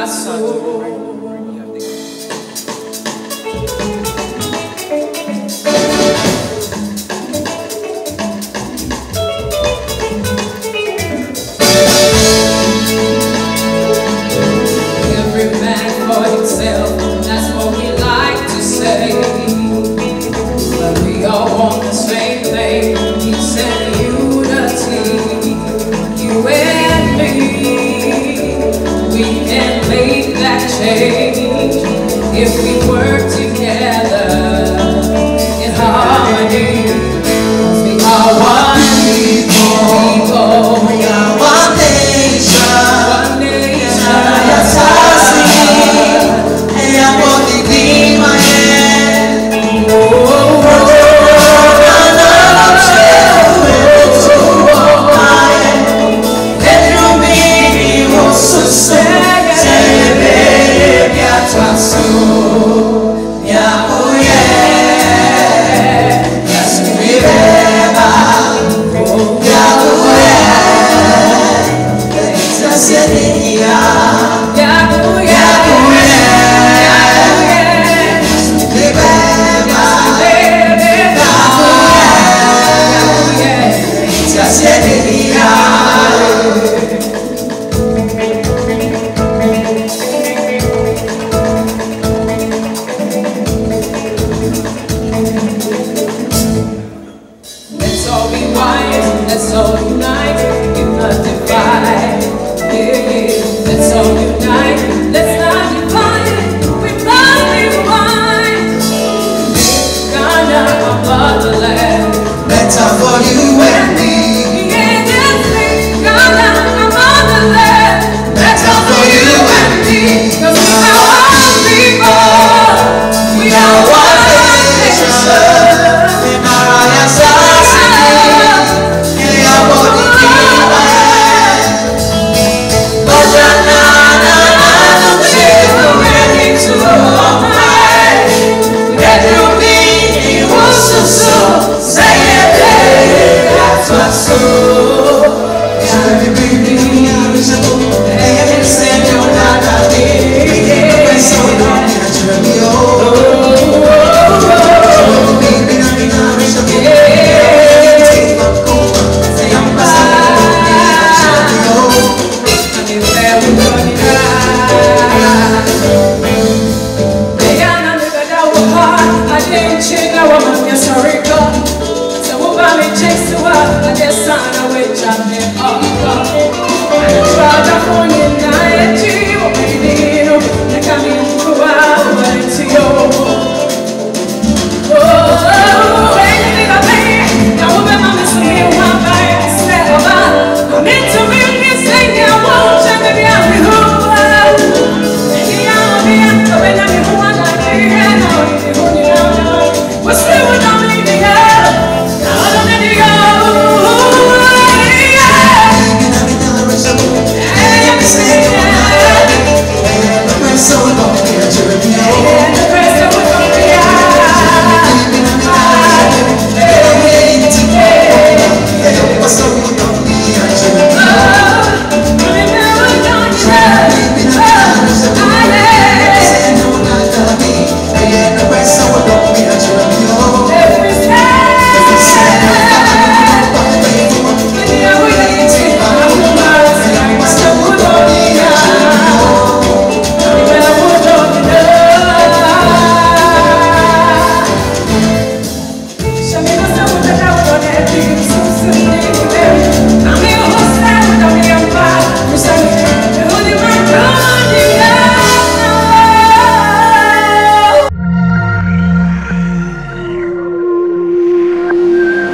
passo change if we work together. that's all united, united. chase to up, but there's something I wish I